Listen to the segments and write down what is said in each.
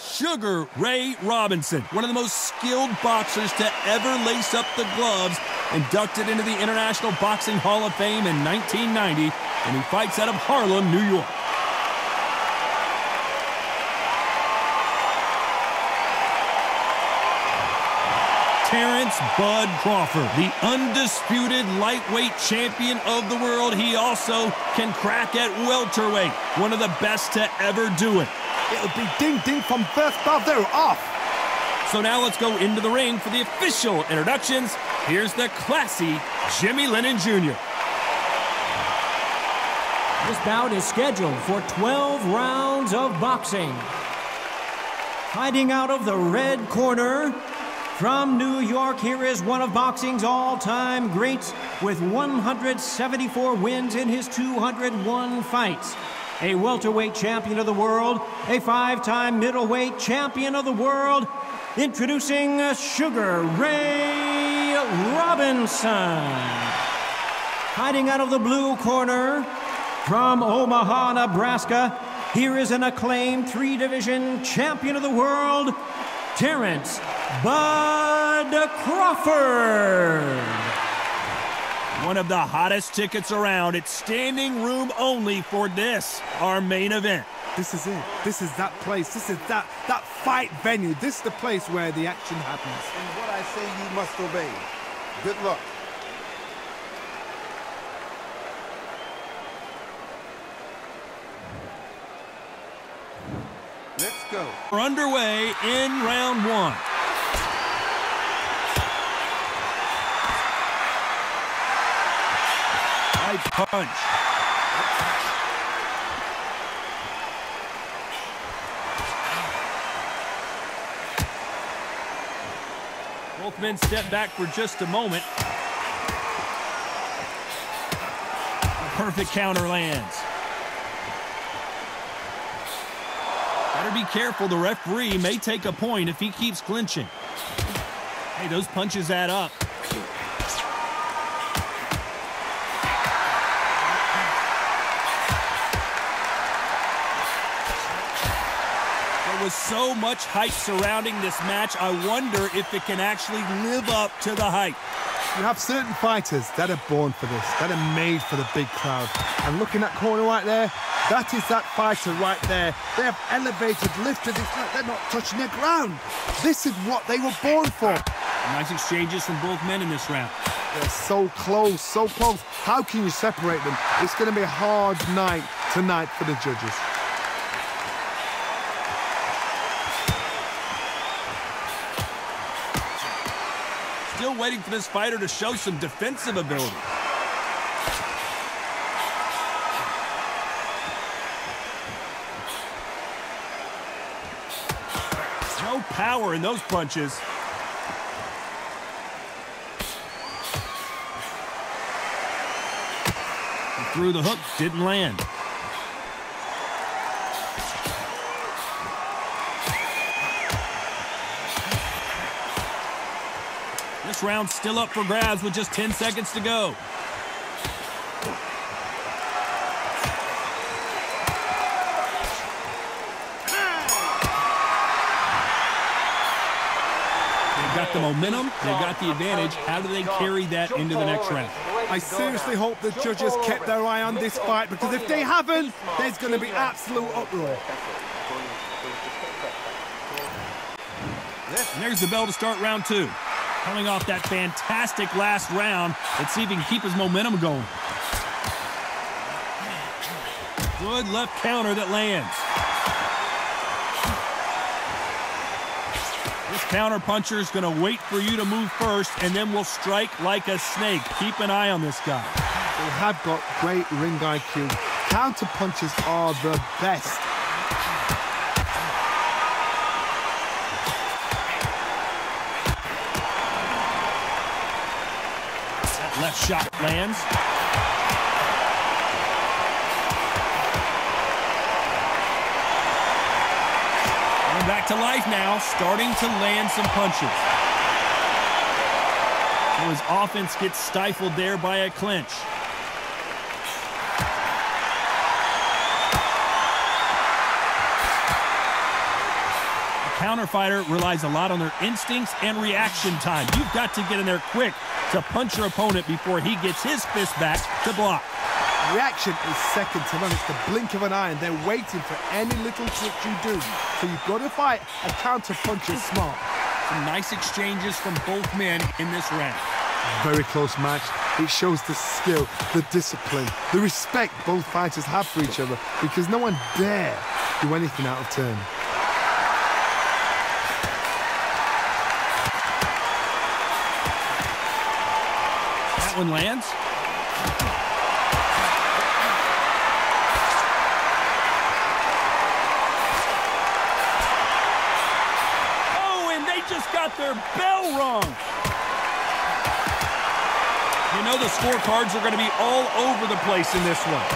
Sugar Ray Robinson, one of the most skilled boxers to ever lace up the gloves, inducted into the International Boxing Hall of Fame in 1990, and he fights out of Harlem, New York. Terence Bud Crawford, the undisputed lightweight champion of the world. He also can crack at welterweight, one of the best to ever do it. It'll be ding-ding from first Bravo off. So now let's go into the ring for the official introductions. Here's the classy Jimmy Lennon Jr. This bout is scheduled for 12 rounds of boxing. Hiding out of the red corner, from New York, here is one of boxing's all-time greats with 174 wins in his 201 fights. A welterweight champion of the world, a five-time middleweight champion of the world, introducing Sugar Ray Robinson. Hiding out of the blue corner, from Omaha, Nebraska, here is an acclaimed three-division champion of the world, Terence Bud Crawford. One of the hottest tickets around. It's standing room only for this, our main event. This is it. This is that place. This is that that fight venue. This is the place where the action happens. And what I say you must obey. Good luck. Let's go. We're underway in round one. Right punch. Both men step back for just a moment. A perfect counter lands. Better be careful. The referee may take a point if he keeps clinching. Hey, those punches add up. There was so much hype surrounding this match, I wonder if it can actually live up to the hype. You have certain fighters that are born for this, that are made for the big crowd. And looking at corner right there, that is that fighter right there. They have elevated, lifted, it's like they're not touching the ground. This is what they were born for. Nice exchanges from both men in this round. They're so close, so close. How can you separate them? It's going to be a hard night tonight for the judges. Still waiting for this fighter to show some defensive ability. Power in those punches. He threw the hook, didn't land. This round's still up for grabs with just 10 seconds to go. Got the momentum, they've got the advantage. How do they carry that into the next round? I seriously hope the judges kept their eye on this fight because if they haven't, there's going to be absolute uproar. And there's the bell to start round two. Coming off that fantastic last round, let's see if he can keep his momentum going. Good left counter that lands. This counter puncher is going to wait for you to move first, and then will strike like a snake. Keep an eye on this guy. They have got great ring IQ. Counter punches are the best. That left shot lands. Back to life now, starting to land some punches. His offense gets stifled there by a clinch. counter fighter relies a lot on their instincts and reaction time. You've got to get in there quick to punch your opponent before he gets his fist back to block. Reaction is second to none. It's the blink of an eye, and they're waiting for any little trick you do. So you've got to fight a counter punch is smart. Some nice exchanges from both men in this round. Very close match. It shows the skill, the discipline, the respect both fighters have for each other because no one dare do anything out of turn. That one lands. Got their bell rung. You know the scorecards are going to be all over the place in this one.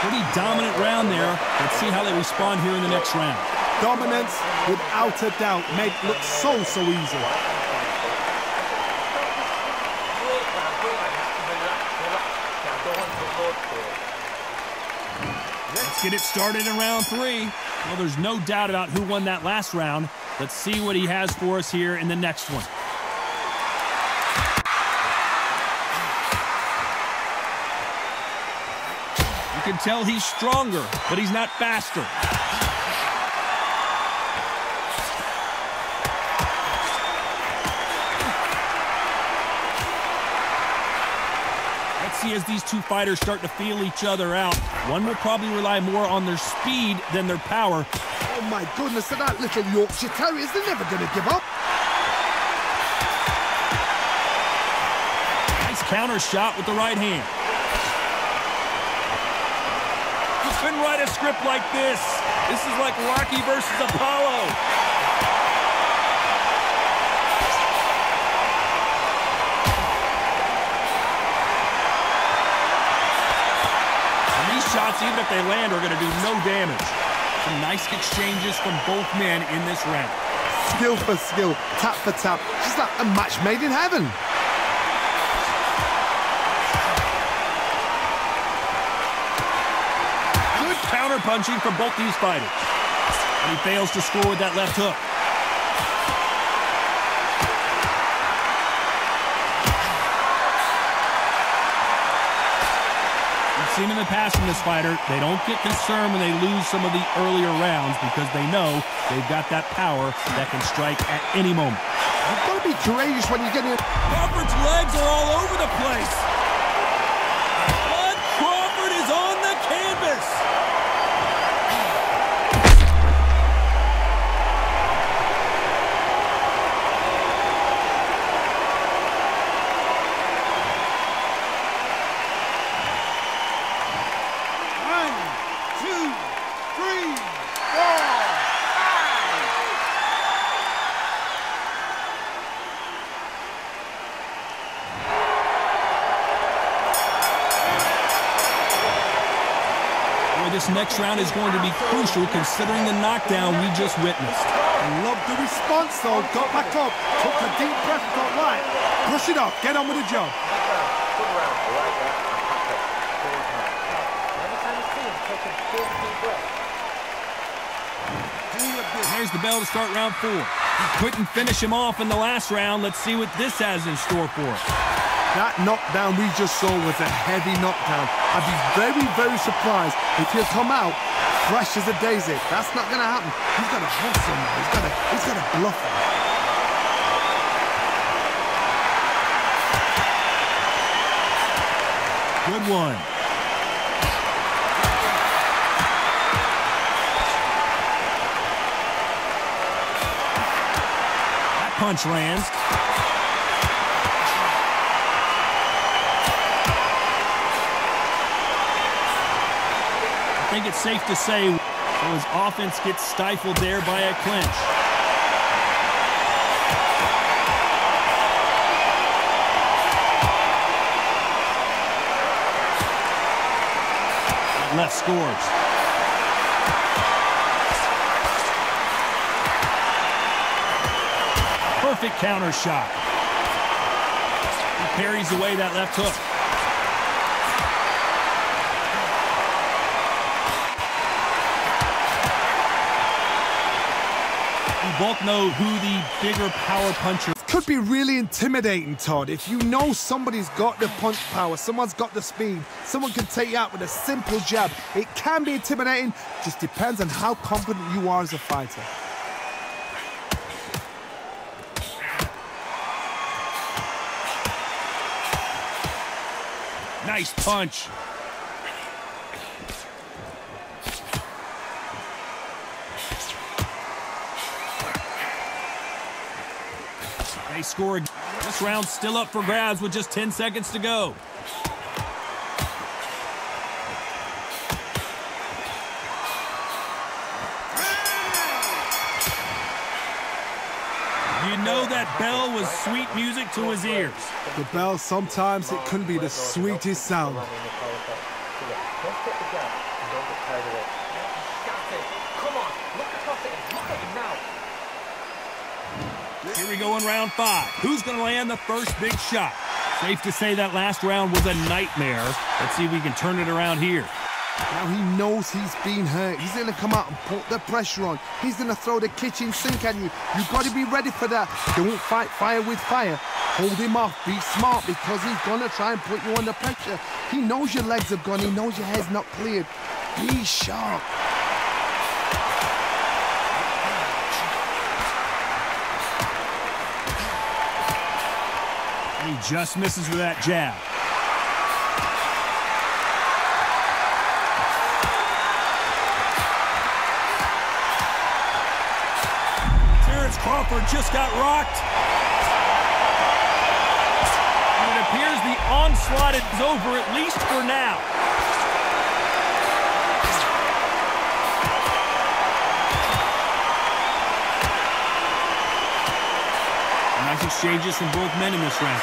Pretty dominant round there. Let's see how they respond here in the next round. Dominance, without a doubt, made look so, so easy. Let's get it started in round three. Well, there's no doubt about who won that last round. Let's see what he has for us here in the next one. You can tell he's stronger, but he's not faster. See as these two fighters start to feel each other out. One will probably rely more on their speed than their power. Oh my goodness, that little Yorkshire Terriers, they're never going to give up. Nice counter shot with the right hand. You couldn't write a script like this. This is like Rocky versus Apollo. Shots, even if they land, are going to do no damage. Some nice exchanges from both men in this round. Skill for skill, tap for tap, just like a match made in heaven. Good counter punching from both these fighters. And he fails to score with that left hook. Seen in the past from this fighter, they don't get concerned when they lose some of the earlier rounds because they know they've got that power that can strike at any moment. You've got to be courageous when you get in. Crawford's legs are all over the place. Next round is going to be crucial considering the knockdown we just witnessed. Love the response though, got back up, took a deep breath, got right, brush it off, get on with the job. There's the bell to start round four. He couldn't finish him off in the last round. Let's see what this has in store for us. That knockdown we just saw was a heavy knockdown. I'd be very, very surprised if he'll come out fresh as a daisy. That's not going to happen. He's got to hustle now. He's got to, he's got to bluff him. Good one. That punch lands. Think it's safe to say his offense gets stifled there by a clinch. Left scores. Perfect counter shot. He parries away that left hook. Both know who the bigger power puncher Could be really intimidating, Todd. If you know somebody's got the punch power, someone's got the speed, someone can take you out with a simple jab. It can be intimidating, just depends on how confident you are as a fighter. Nice punch. They score. This round's still up for grabs with just 10 seconds to go. You know that bell was sweet music to his ears. The bell, sometimes it can be the sweetest sound. Don't get the jab and don't get carried away. That's it. Come on, look across it. Look at him now. Here we go in round five. Who's going to land the first big shot? Safe to say that last round was a nightmare. Let's see if we can turn it around here. Now he knows he's been hurt. He's gonna come out and put the pressure on. He's gonna throw the kitchen sink at you. You gotta be ready for that. Don't fight fire with fire. Hold him off. Be smart because he's gonna try and put you under pressure. He knows your legs have gone. He knows your head's not cleared. Be sharp. He just misses with that jab. Terence Crawford just got rocked. And it appears the onslaught is over, at least for now. Nice exchanges from both men in this round.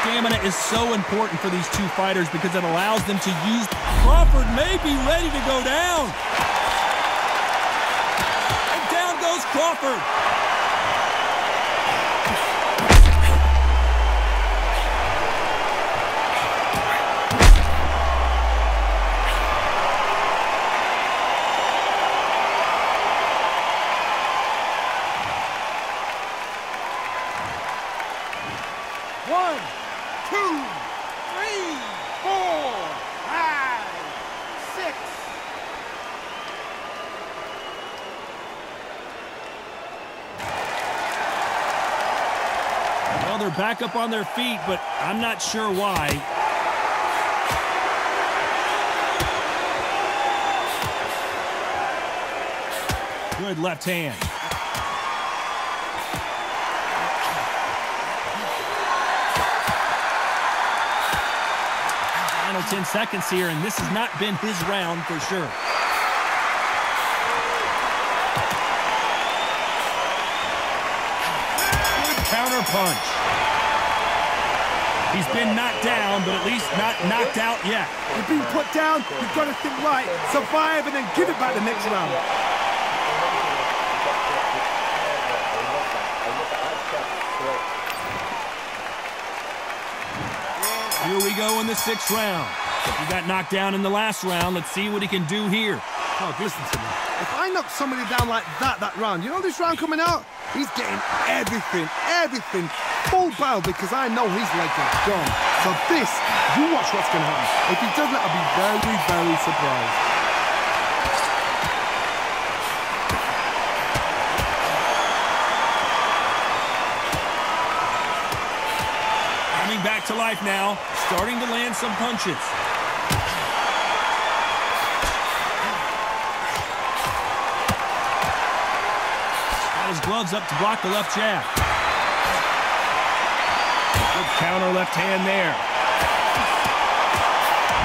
Stamina is so important for these two fighters because it allows them to use. Crawford may be ready to go down. And down goes Crawford. They're back up on their feet, but I'm not sure why. Good left hand. Final 10 seconds here, and this has not been his round for sure. Punch. He's been knocked down, but at least not knocked out yet. You've been put down. You've got to think right, survive, and then give it back the next round. Here we go in the sixth round. He got knocked down in the last round. Let's see what he can do here. Oh, listen to me. If I knock somebody down like that, that round, you know this round coming out? He's getting everything, everything, full barrel because I know his legs are gone. So this, you watch what's going to happen. If he doesn't, I'll be very, very surprised. Coming back to life now, starting to land some punches. Gloves up to block the left jab. Good counter left hand there.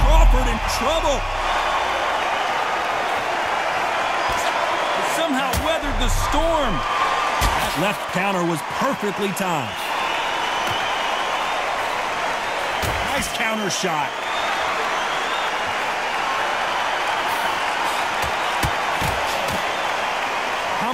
Crawford in trouble. Somehow weathered the storm. That left counter was perfectly timed. Nice counter shot.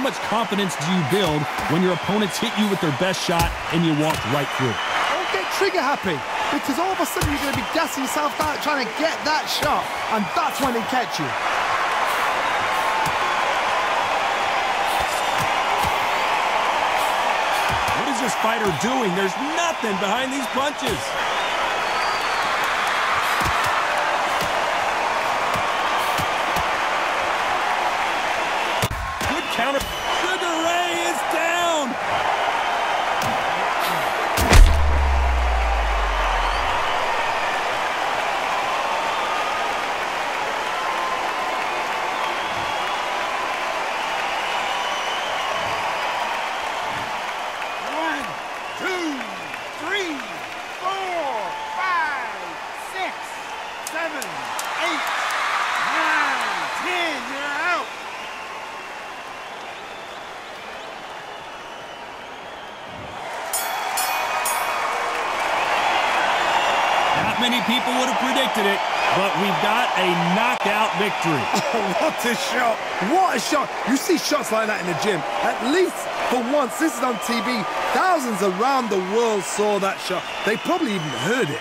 Much confidence do you build when your opponents hit you with their best shot and you walk right through? Don't get trigger happy. because all of a sudden you're going to be gassing yourself out trying to get that shot, and that's when they catch you. What is this fighter doing? There's nothing behind these punches. Counter. People would have predicted it, but we've got a knockout victory. Oh, what a shot! What a shot! You see shots like that in the gym. At least for once, this is on TV. Thousands around the world saw that shot. They probably even heard it.